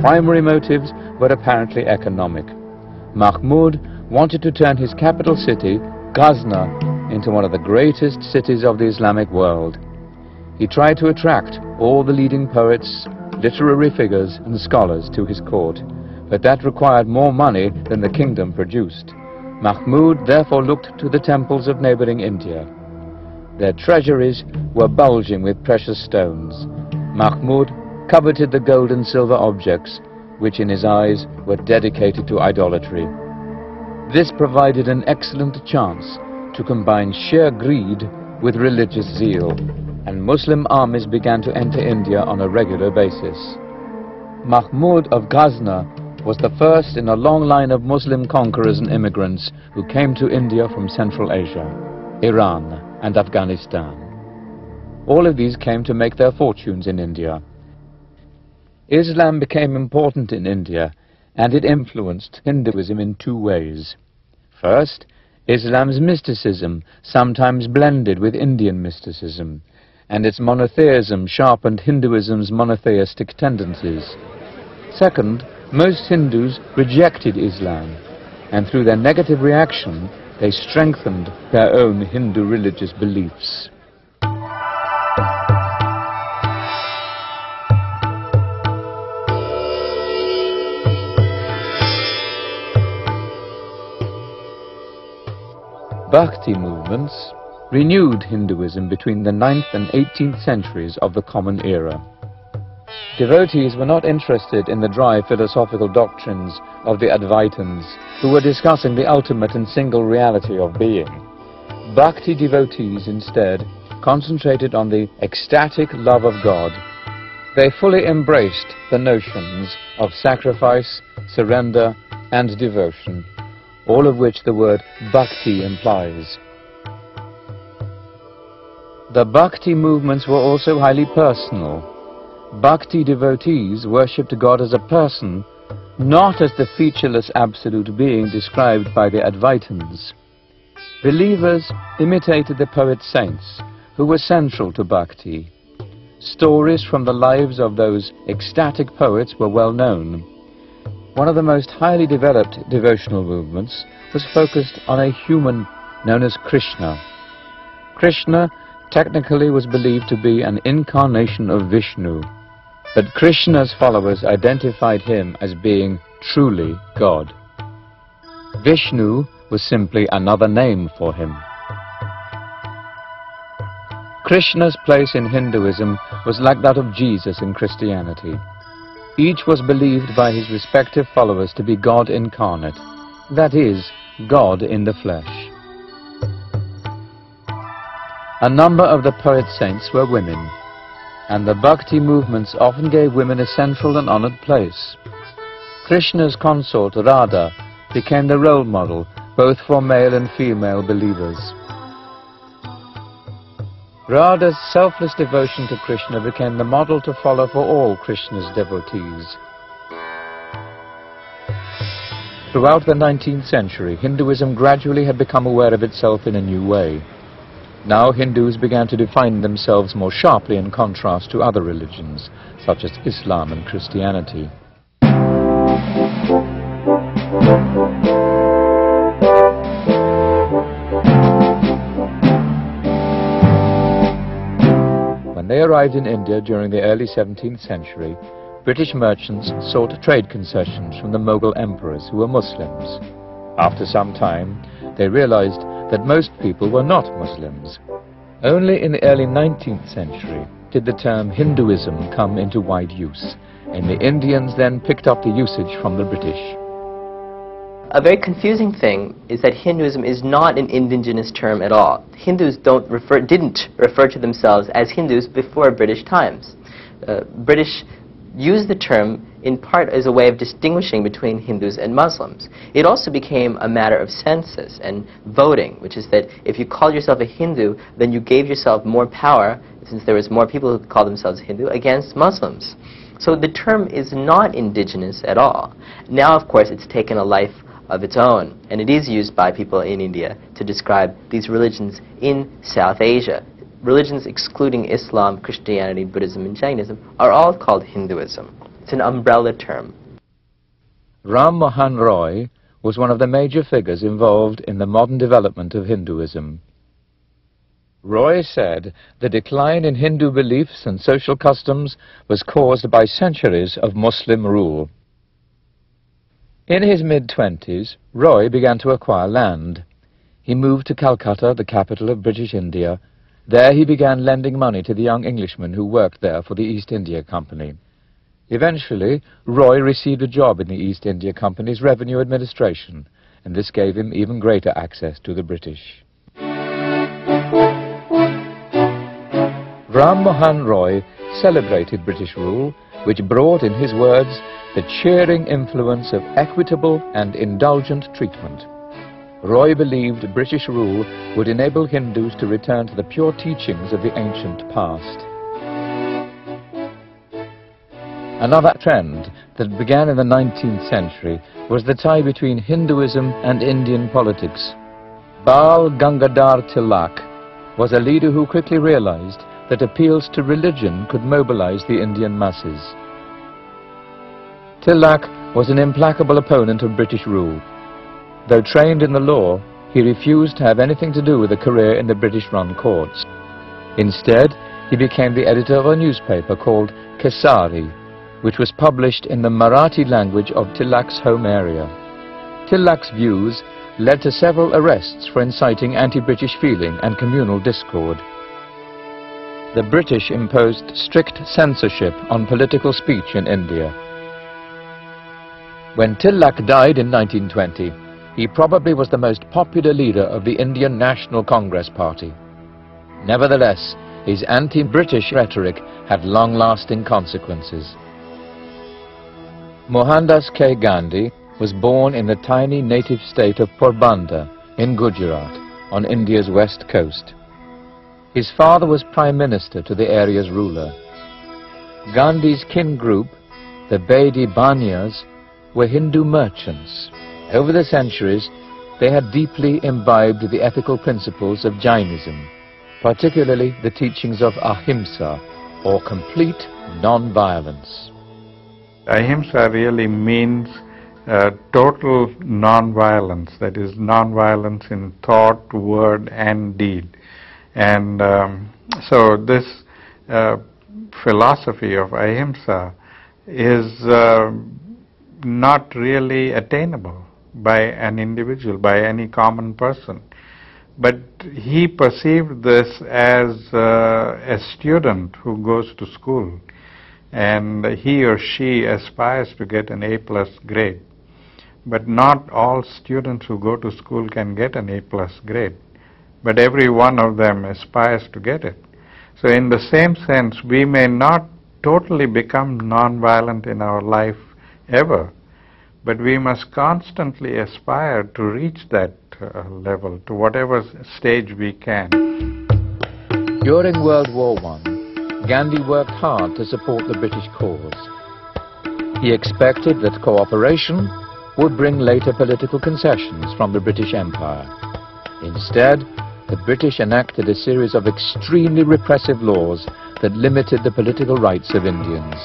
primary motives were apparently economic. Mahmud wanted to turn his capital city, Ghazna, into one of the greatest cities of the Islamic world. He tried to attract all the leading poets, literary figures and scholars to his court, but that required more money than the kingdom produced. Mahmud therefore looked to the temples of neighboring India. Their treasuries were bulging with precious stones. Mahmud coveted the gold and silver objects, which in his eyes were dedicated to idolatry. This provided an excellent chance to combine sheer greed with religious zeal, and Muslim armies began to enter India on a regular basis. Mahmud of Ghazna was the first in a long line of Muslim conquerors and immigrants who came to India from Central Asia, Iran and Afghanistan. All of these came to make their fortunes in India. Islam became important in India and it influenced Hinduism in two ways. First, Islam's mysticism sometimes blended with Indian mysticism, and its monotheism sharpened Hinduism's monotheistic tendencies. Second, most Hindus rejected Islam, and through their negative reaction, they strengthened their own Hindu religious beliefs. Bhakti movements renewed Hinduism between the 9th and 18th centuries of the Common Era. Devotees were not interested in the dry philosophical doctrines of the Advaitins, who were discussing the ultimate and single reality of being. Bhakti devotees instead concentrated on the ecstatic love of God. They fully embraced the notions of sacrifice, surrender, and devotion, all of which the word bhakti implies. The bhakti movements were also highly personal. Bhakti devotees worshipped God as a person, not as the featureless absolute being described by the Advaitins. Believers imitated the poet saints, who were central to Bhakti. Stories from the lives of those ecstatic poets were well known. One of the most highly developed devotional movements was focused on a human known as Krishna. Krishna technically was believed to be an incarnation of Vishnu, but Krishna's followers identified him as being truly God. Vishnu was simply another name for him. Krishna's place in Hinduism was like that of Jesus in Christianity. Each was believed by his respective followers to be God incarnate, that is, God in the flesh. A number of the poet saints were women, and the bhakti movements often gave women a central and honored place. Krishna's consort, Radha, became the role model both for male and female believers. Radha's selfless devotion to Krishna became the model to follow for all Krishna's devotees. Throughout the 19th century, Hinduism gradually had become aware of itself in a new way. Now Hindus began to define themselves more sharply in contrast to other religions, such as Islam and Christianity. Arrived in India during the early 17th century, British merchants sought trade concessions from the Mughal emperors who were Muslims. After some time, they realized that most people were not Muslims. Only in the early 19th century did the term Hinduism come into wide use, and the Indians then picked up the usage from the British. A very confusing thing is that Hinduism is not an indigenous term at all. Hindus don't refer, didn't refer to themselves as Hindus before British times. Uh, British used the term in part as a way of distinguishing between Hindus and Muslims. It also became a matter of census and voting, which is that if you called yourself a Hindu, then you gave yourself more power, since there was more people who called themselves Hindu, against Muslims. So the term is not indigenous at all. Now, of course, it's taken a life of its own, and it is used by people in India to describe these religions in South Asia. Religions excluding Islam, Christianity, Buddhism, and Jainism are all called Hinduism. It's an umbrella term. Ram Mohan Roy was one of the major figures involved in the modern development of Hinduism. Roy said the decline in Hindu beliefs and social customs was caused by centuries of Muslim rule. In his mid-twenties, Roy began to acquire land. He moved to Calcutta, the capital of British India. There he began lending money to the young Englishmen who worked there for the East India Company. Eventually, Roy received a job in the East India Company's revenue administration, and this gave him even greater access to the British. Ram Mohan Roy celebrated British rule, which brought, in his words, the cheering influence of equitable and indulgent treatment. Roy believed British rule would enable Hindus to return to the pure teachings of the ancient past. Another trend that began in the 19th century was the tie between Hinduism and Indian politics. Bal Gangadhar Tilak was a leader who quickly realized that appeals to religion could mobilize the Indian masses. Tilak was an implacable opponent of British rule. Though trained in the law, he refused to have anything to do with a career in the British-run courts. Instead, he became the editor of a newspaper called Kesari, which was published in the Marathi language of Tilak's home area. Tilak's views led to several arrests for inciting anti-British feeling and communal discord. The British imposed strict censorship on political speech in India. When Tilak died in 1920, he probably was the most popular leader of the Indian National Congress Party. Nevertheless, his anti-British rhetoric had long-lasting consequences. Mohandas K. Gandhi was born in the tiny native state of Porbandar in Gujarat on India's west coast. His father was prime minister to the area's ruler. Gandhi's kin group, the Bedi Banyas, were Hindu merchants. Over the centuries, they had deeply imbibed the ethical principles of Jainism, particularly the teachings of ahimsa, or complete non-violence. Ahimsa really means uh, total non-violence, that is non-violence in thought, word and deed. And um, so this uh, philosophy of ahimsa is uh, not really attainable by an individual, by any common person. But he perceived this as uh, a student who goes to school and he or she aspires to get an A plus grade. But not all students who go to school can get an A plus grade, but every one of them aspires to get it. So in the same sense, we may not totally become non-violent in our life ever, but we must constantly aspire to reach that uh, level, to whatever stage we can. During World War I, Gandhi worked hard to support the British cause. He expected that cooperation would bring later political concessions from the British Empire. Instead, the British enacted a series of extremely repressive laws that limited the political rights of Indians.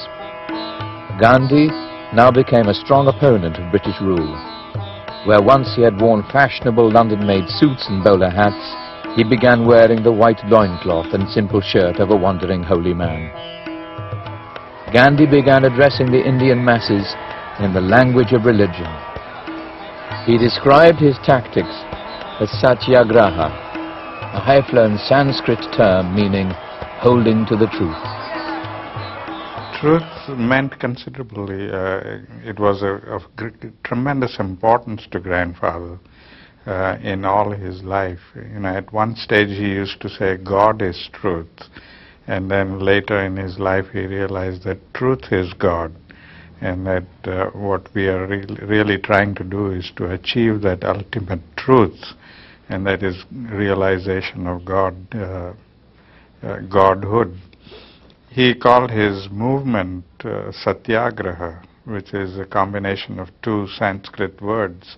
Gandhi now became a strong opponent of British rule. Where once he had worn fashionable London-made suits and bowler hats, he began wearing the white loincloth and simple shirt of a wandering holy man. Gandhi began addressing the Indian masses in the language of religion. He described his tactics as satyagraha, a high-flown Sanskrit term meaning holding to the truth. Truth meant considerably. Uh, it was a, of tremendous importance to grandfather uh, in all his life. You know, at one stage he used to say, God is truth. And then later in his life he realized that truth is God. And that uh, what we are re really trying to do is to achieve that ultimate truth. And that is realization of God, uh, uh Godhood. He called his movement uh, Satyagraha, which is a combination of two Sanskrit words,